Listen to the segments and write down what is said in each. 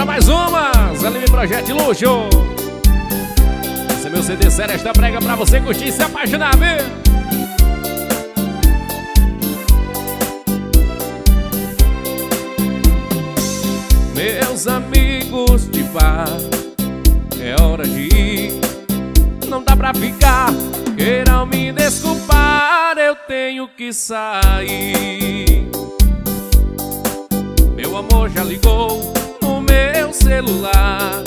Bora mais uma, Zé Projeto Luxo. Esse é meu CD sério, esta prega pra você curtir e se apaixonar, viu? Meus amigos de bar, é hora de ir. Não dá pra ficar, queiram me desculpar, eu tenho que sair. Meu amor já ligou meu celular.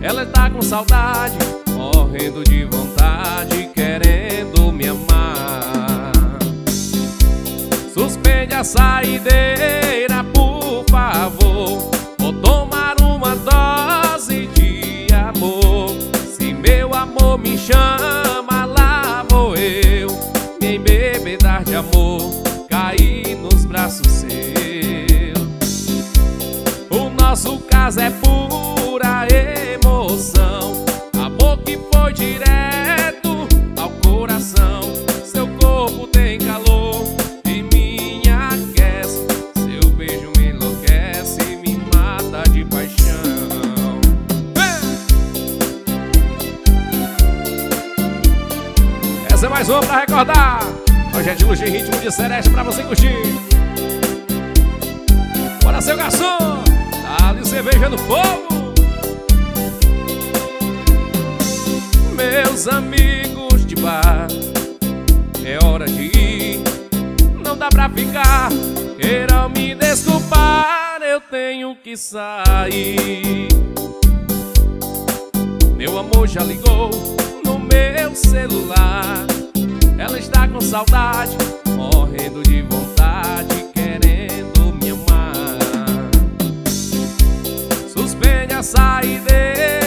Ela tá com saudade, morrendo de vontade, querendo me amar. Suspende a saideira, por favor. Vou tomar uma dose de amor. Se meu amor me chama, caso é pura emoção. Amor que foi direto ao coração. Seu corpo tem calor e me aquece. Seu beijo me enlouquece, me mata de paixão. Essa é mais uma pra recordar. Projeto de luz e ritmo de sereste pra você curtir. Bora, seu garçom! No fogo! Meus amigos de bar, é hora de ir. Não dá pra ficar, queiram me desculpar, eu tenho que sair. Meu amor já ligou no meu celular. Ela está com saudade, morrendo de vontade, A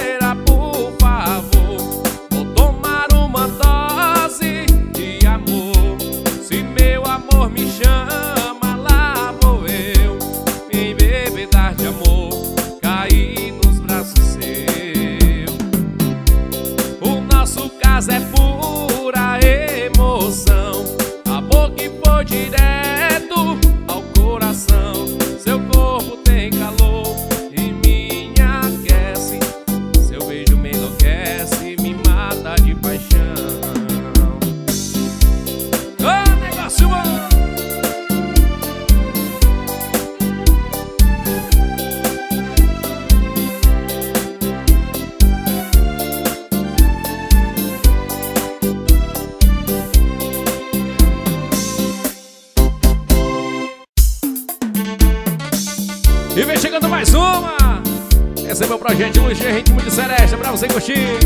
projeto de luxo e ritmo de seresta pra você curtir.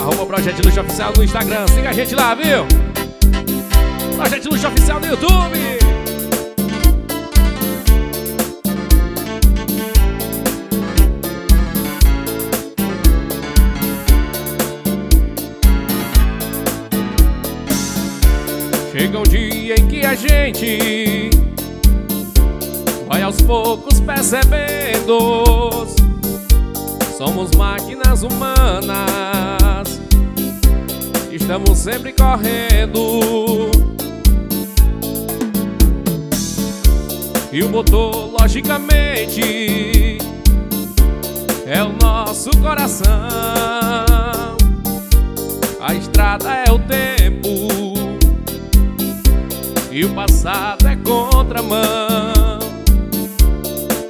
Arroba Projeto Luxo Oficial no Instagram. Siga a gente lá, viu? Projeto Luxo Oficial no YouTube. Chega um dia em que a gente vai aos poucos percebendo Somos máquinas humanas. Estamos sempre correndo. E o motor, logicamente É o nosso coração. A estrada é o tempo. E o passado é contramão.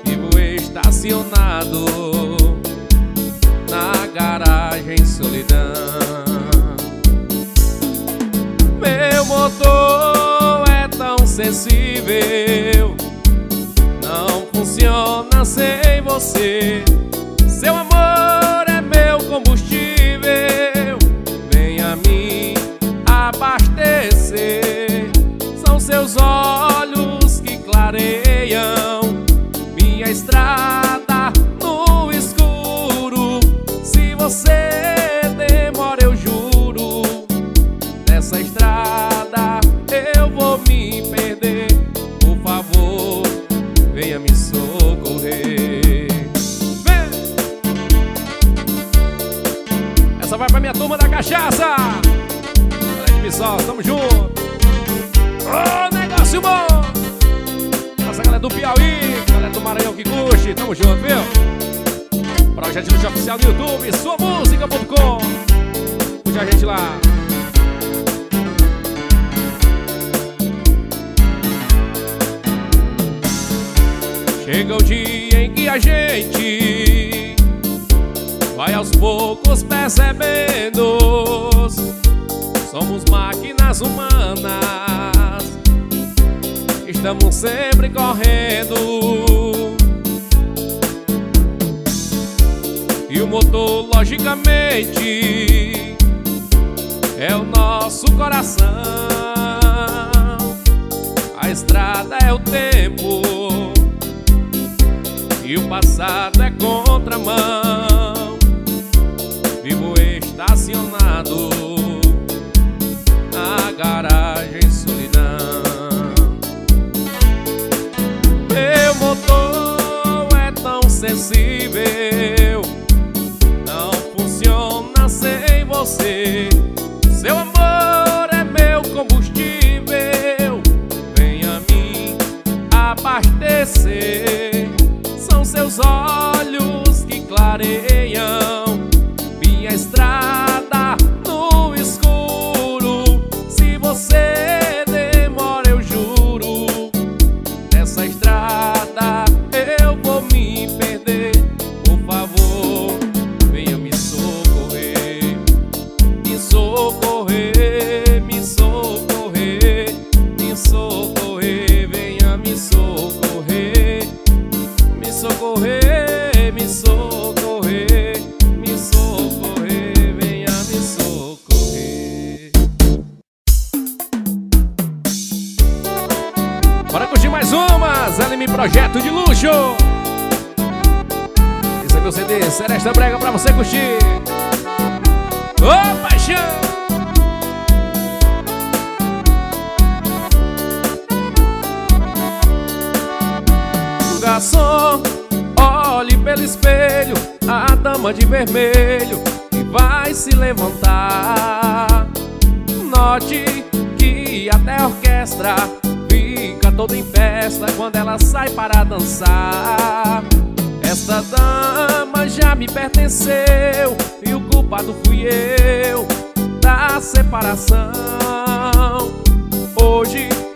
Vivo estacionado. Na garagem solidão. Meu motor é tão sensível Não funciona sem você. Seu amor é meu combustível Venha me abastecer. São seus olhos que clareiam Minha estrada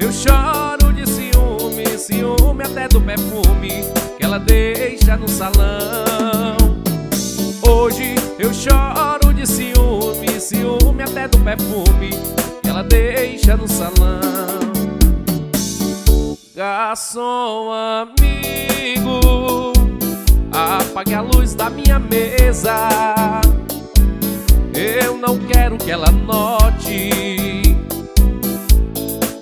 eu choro de ciúme Ciúme até do perfume Que ela deixa no salão. Hoje eu choro de ciúme Ciúme até do perfume Que ela deixa no salão. Garçom amigo Apague a luz da minha mesa. Eu não quero que ela note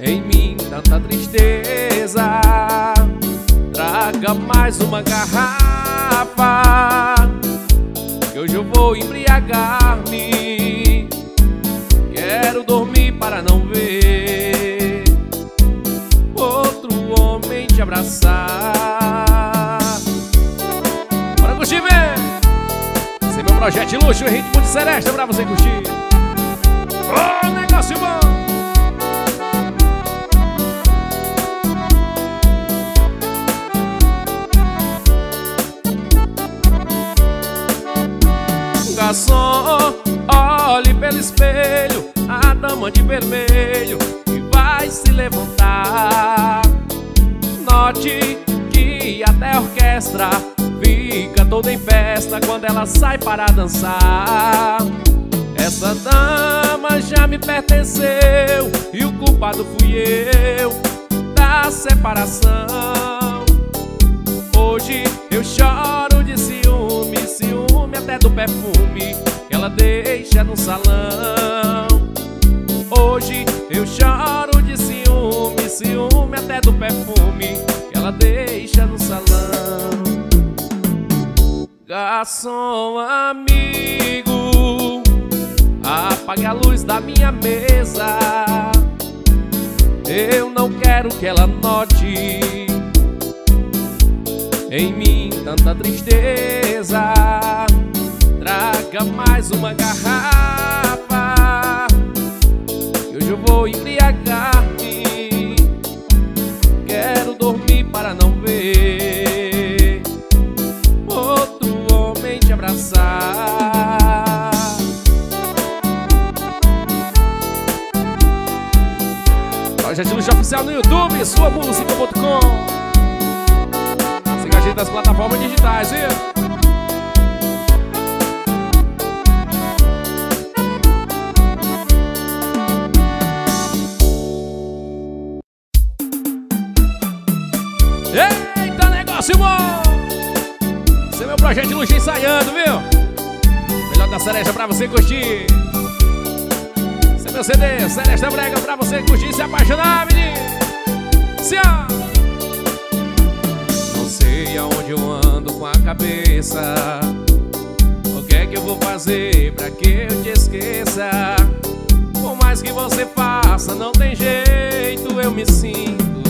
em mim tanta tristeza. Traga mais uma garrafa, que hoje eu vou embriagar-me. Quero dormir para não ver outro homem te abraçar. Bora curtir, vem! Esse é meu projeto de luxo, ritmo de seresta pra você curtir. Oh, negócio bom! Olhe pelo espelho A dama de vermelho que vai se levantar. Note que até a orquestra fica toda em festa Quando ela sai para dançar. Essa dama já me pertenceu E o culpado fui eu da separação. Hoje eu choro de ciúme, ciúme até do perfume ela deixa no salão. Hoje eu choro de ciúme, ciúme até do perfume que ela deixa no salão. Garçom amigo, apague a luz da minha mesa. Eu não quero que ela note em mim tanta tristeza. Traga mais uma garrafa. Hoje eu vou embriagar-me. Quero dormir para não ver Outro homem te abraçar. Projeto Luxo Oficial no YouTube, sua música.com Siga a gente nas plataformas digitais, viu? gente luxo ensaiando, viu? Melhor da cereja pra você curtir. Esse é meu CD, Celeste Brega, pra você curtir e se apaixonar, menino. Se Não sei aonde eu ando com a cabeça. O que é que eu vou fazer pra que eu te esqueça? Por mais que você faça, não tem jeito, eu me sinto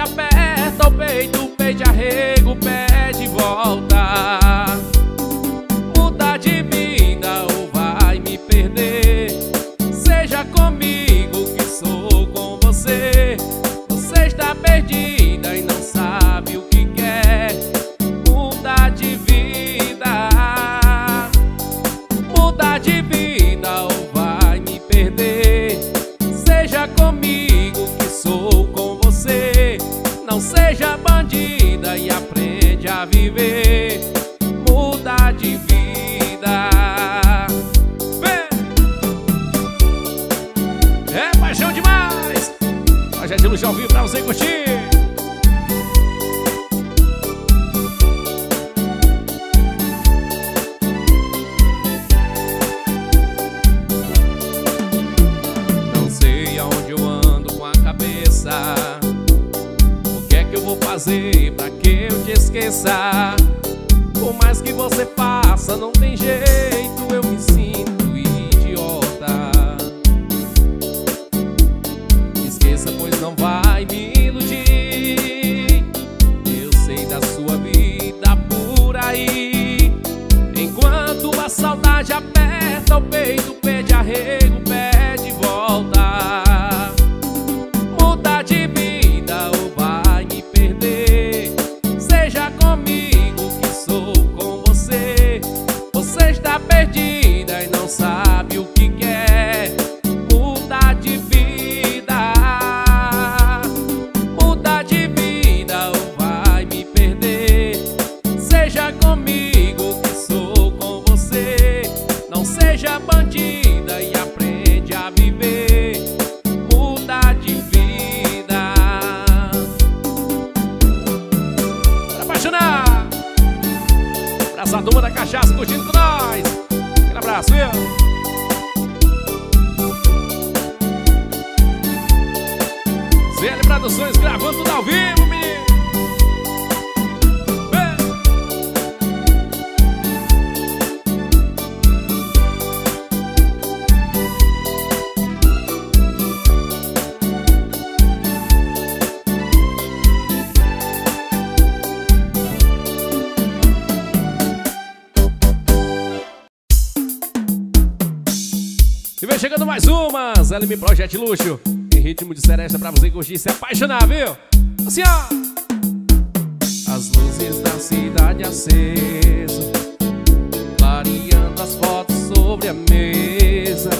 aperta o peito. E vem chegando mais umas, LM Project Luxo. Em ritmo de seresta pra você curtir e se apaixonar, viu? Assim, ó. As luzes da cidade acesa, clareando as fotos sobre a mesa.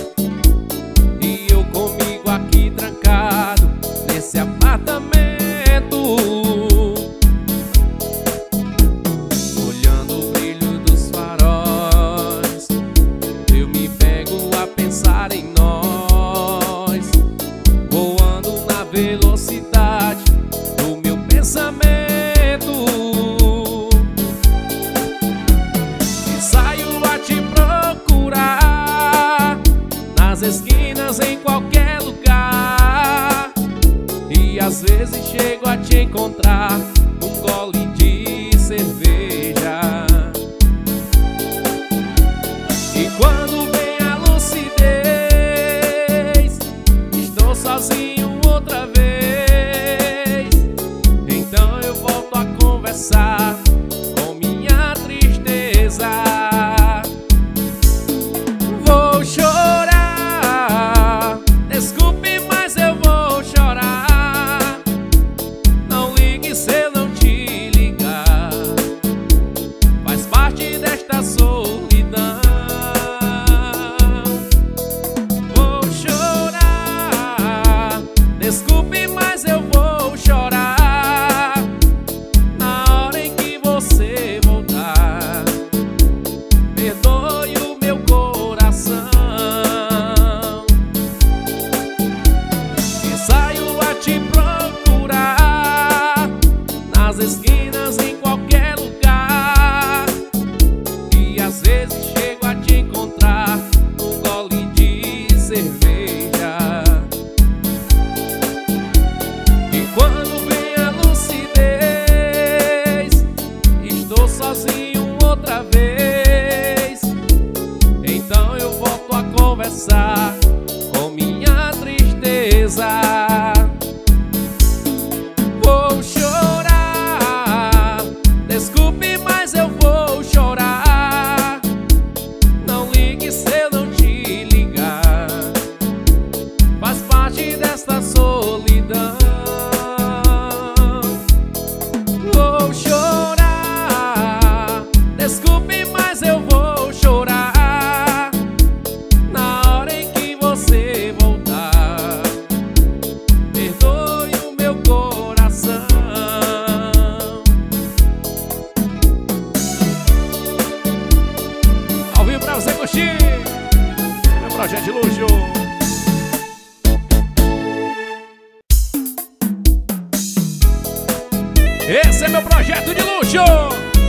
Esse é meu projeto de luxo.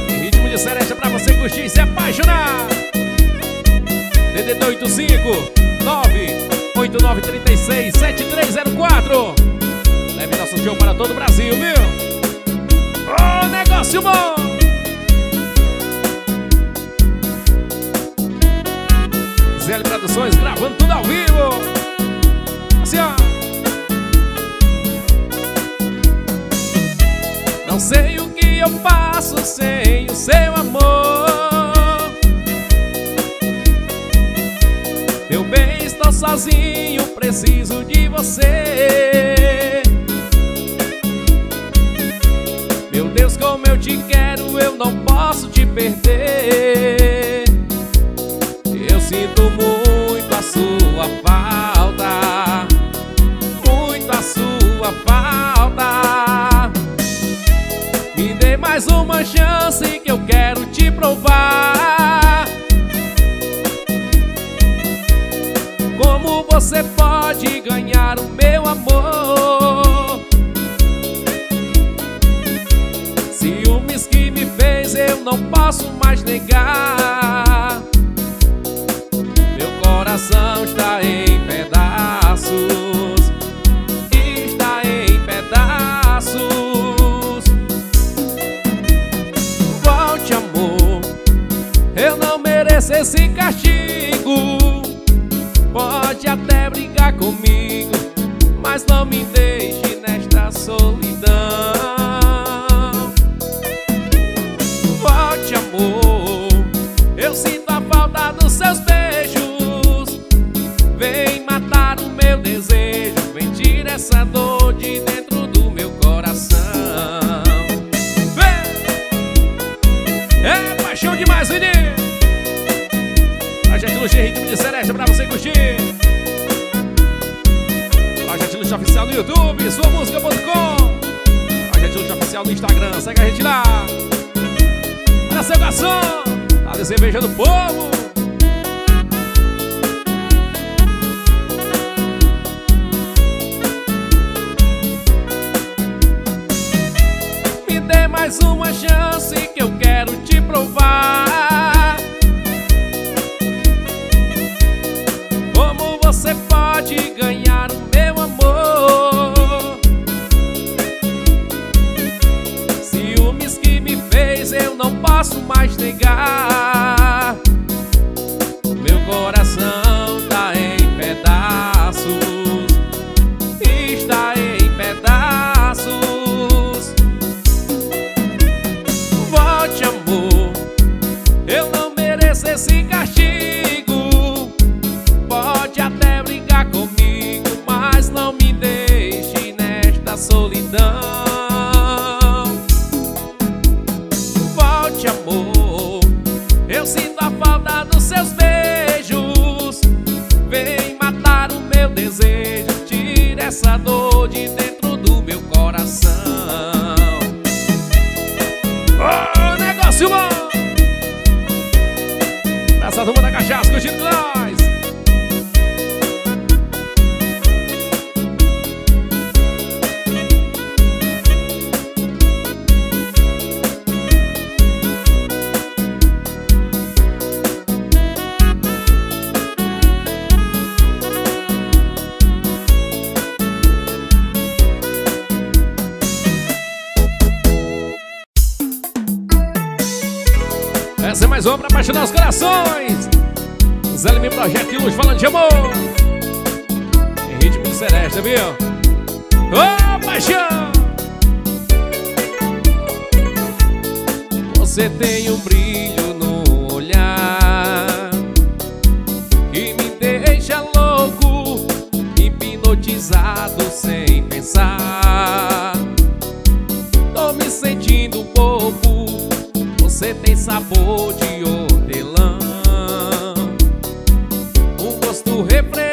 Ritmo de cereja pra você curtir e se apaixonar. DDD 85 98936 7304. Leve nosso show para todo o Brasil, viu? Ô, oh, negócio bom! ZL Produções gravando tudo ao vivo. sei o que eu faço sem o seu amor. Meu bem, estou sozinho, preciso de você. chance que eu quero te provar. Como você pode ganhar o meu amor? Ciúmes que me fez eu não posso mais negar. Você tem sabor de hortelã. Um gosto refrescante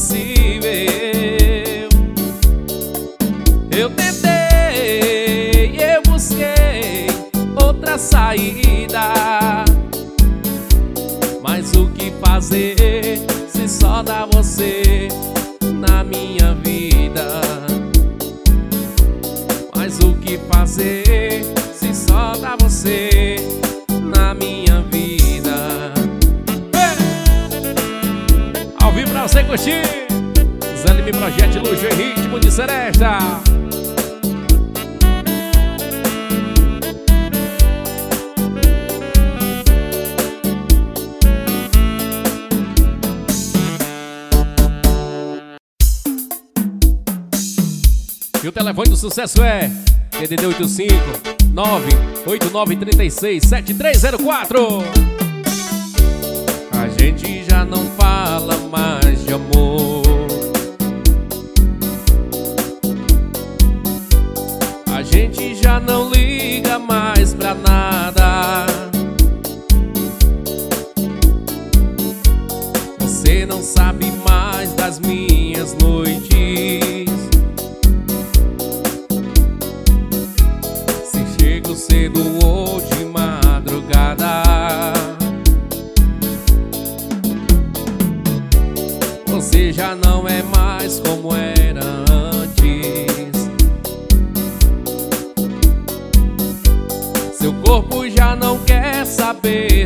see Processo é DDD 85 98936 7304. A gente já não fala mais de amor. A gente já não liga mais pra nada. era antes. Seu corpo já não quer saber.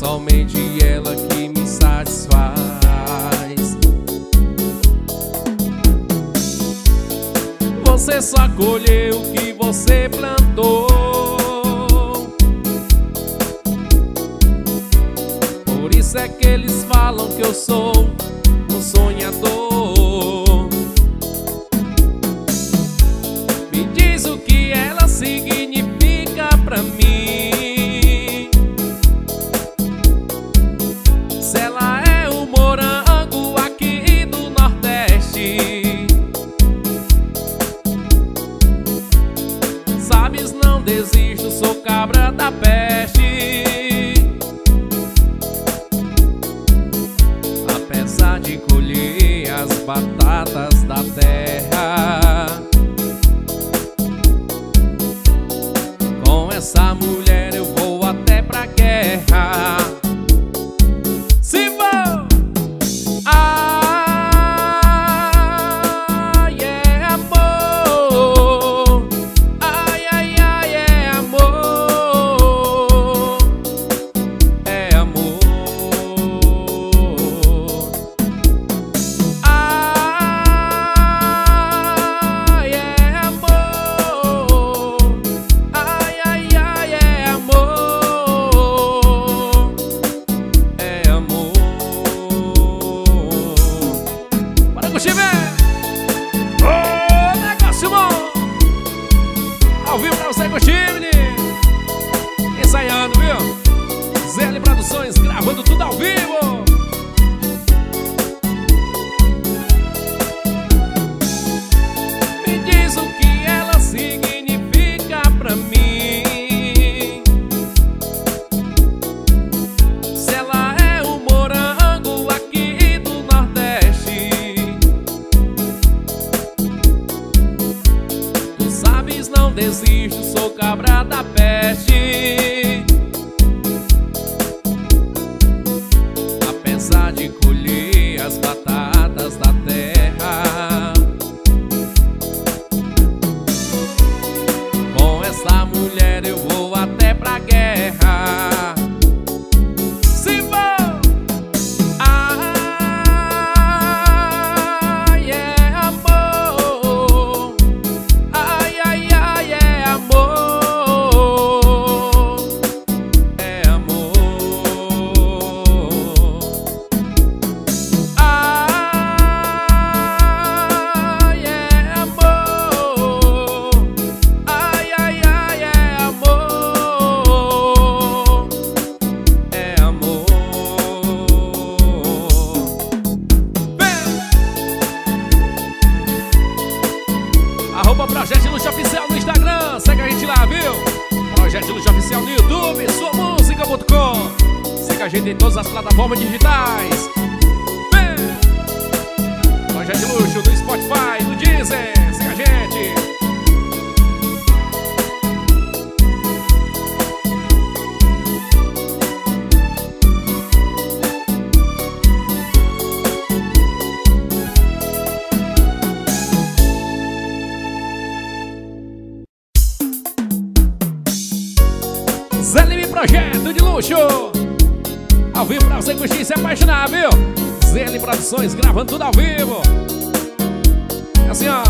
somente ela que me satisfaz. Você só colheu o que você plantou. Por isso é que eles falam que eu sou um sonhador. arroba Projeto Luxo Oficial no Instagram. Segue a gente lá, viu? Projeto Luxo Oficial no YouTube, suamúsica.com. Segue a gente em todas as plataformas digitais. Vem! Projeto Luxo no Spotify, no Deezer. Segue a gente. Gaúcho. Ao vivo pra você curtir e se apaixonar, viu? ZL Produções gravando tudo ao vivo. É assim, ó.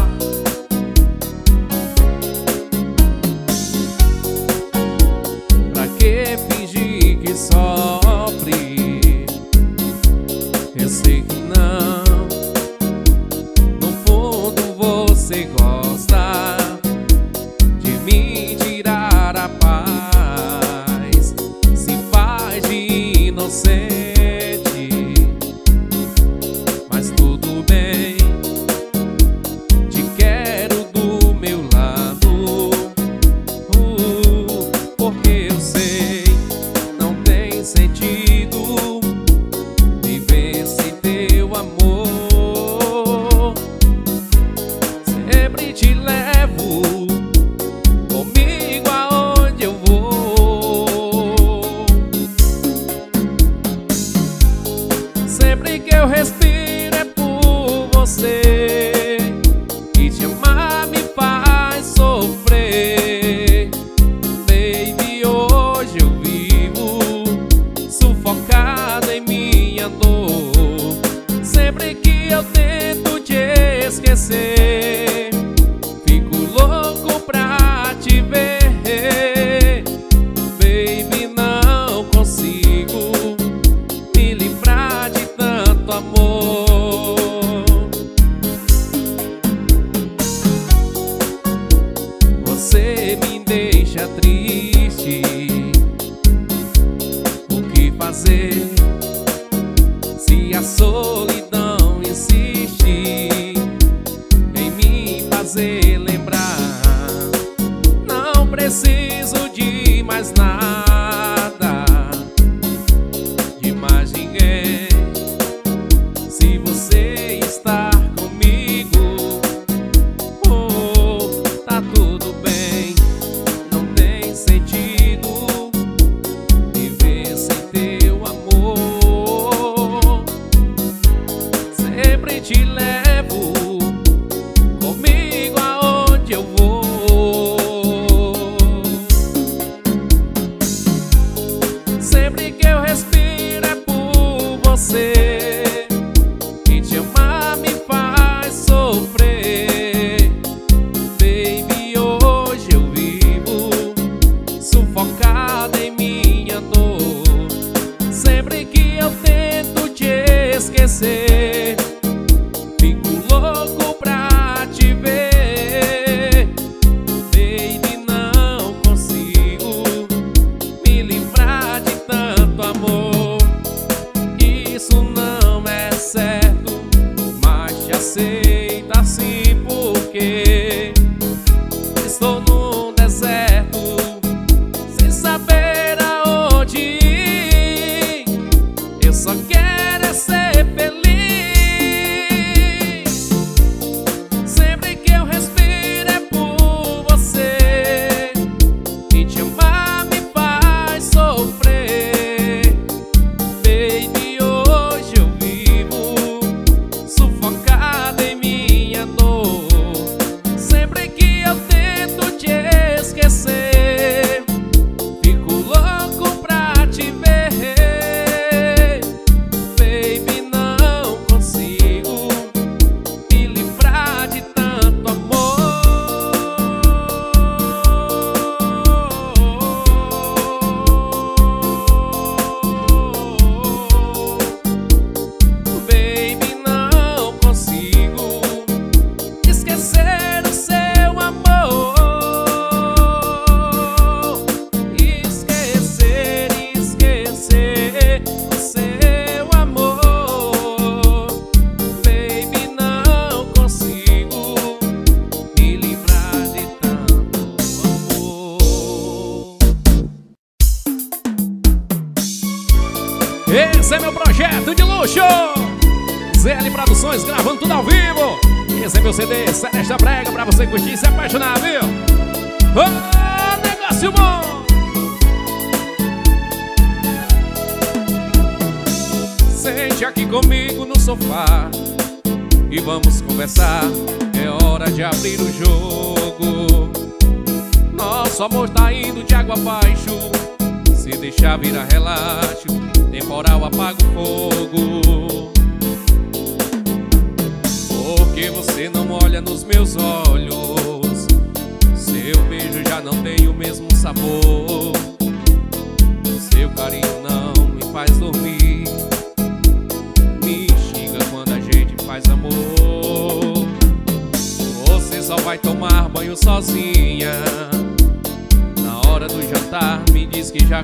Me diz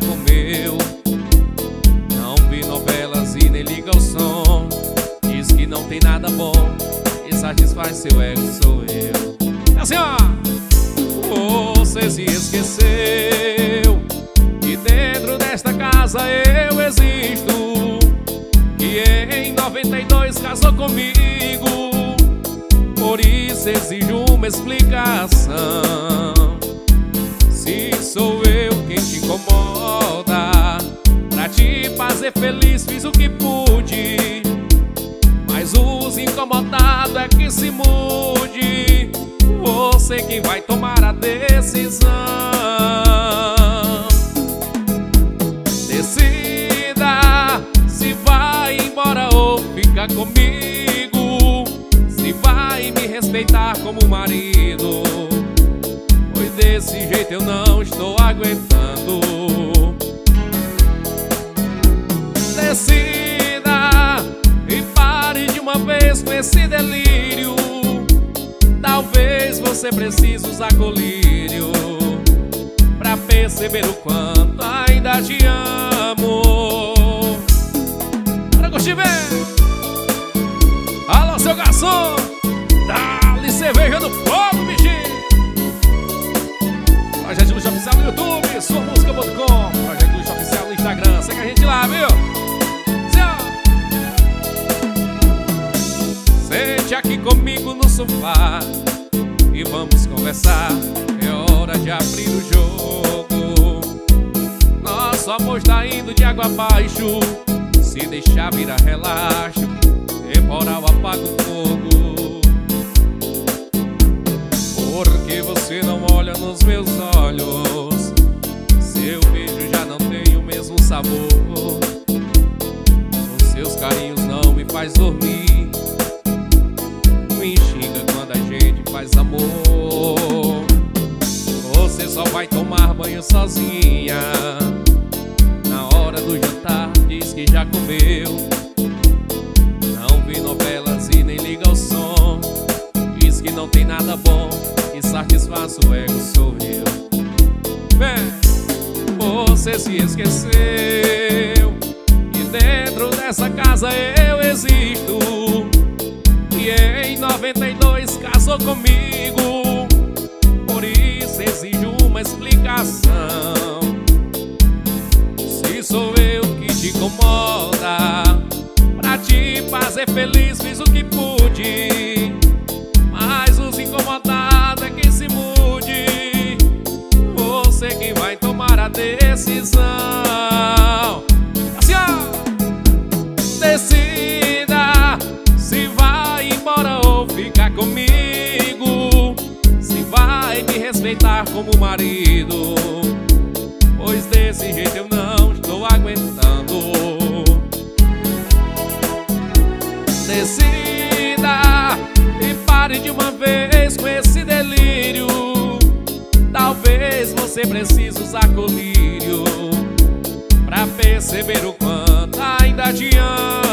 amigo meu. Não vi novelas e nem liga o som. Diz que não tem nada bom. E satisfaz seu ego, sou eu. É assim, ó. Você se esqueceu Que dentro desta casa eu existo. Que em 92 casou comigo. Por isso exijo uma explicação. Se sou eu quem te incomoda. Pra te fazer feliz fiz o que pude. Mas os incomodados é que se mude. Você quem vai tomar a decisão. Decida se vai embora ou fica comigo. Se vai me respeitar como marido desse jeito eu não estou aguentando decida e pare de uma vez com esse delírio. Talvez você precise usar colírio pra perceber o quanto ainda te amo. Para curtir. Alô, seu garçom, dá-lhe cerveja no fogo, no YouTube, sua música.com, Projeto Luxo Oficial no Instagram. Segue a gente lá, viu? Sente aqui comigo no sofá e vamos conversar. É hora de abrir o jogo. Nosso amor está indo de água abaixo. Se deixar virar relaxo, temporal apaga o fogo. Porque você não olha nos meus olhos. Seu beijo já não tem o mesmo sabor. Os seus carinhos não me faz dormir. Quando a gente faz amor. Você só vai tomar banho sozinha. Na hora do jantar diz que já comeu. Não vê novelas e nem liga o som. Diz que não tem nada bom. Que satisfaz o ego sou eu Bem, você se esqueceu. Que dentro dessa casa eu existo. E em 92 casou comigo. Por isso exijo uma explicação. Se sou eu que te incomoda Pra te fazer feliz fiz o que pude. Mas os incomodados decisão. Assim Decida se vai embora ou ficar comigo. Se vai me respeitar como marido. Pois desse jeito eu não estou aguentando. Decida e pare de uma vez com esse delírio. Talvez você precise usar colírio perceber o quanto ainda amo